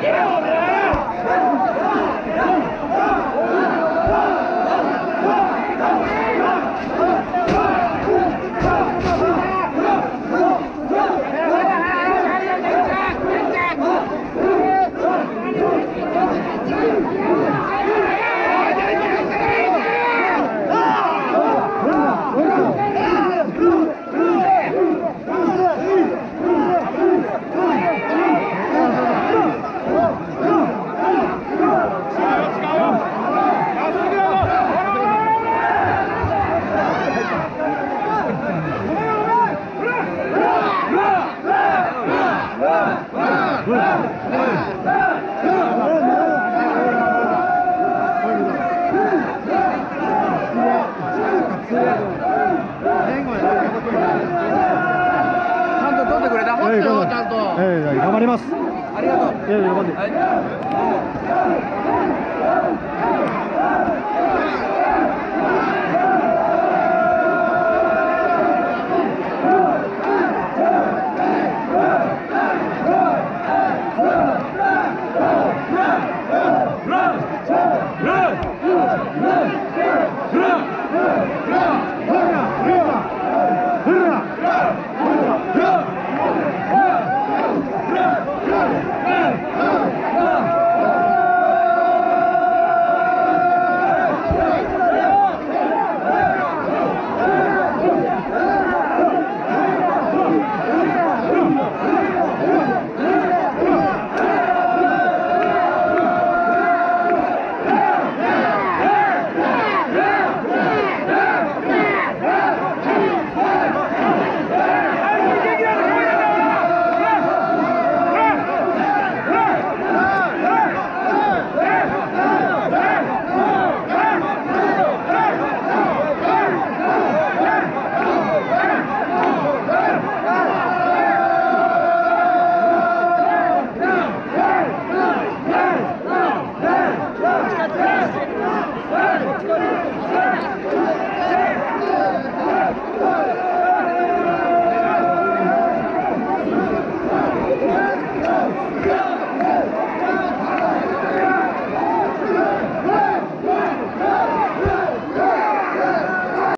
Yeah. ちゃんと。頑張ります。ありがとう。はい Go! Go!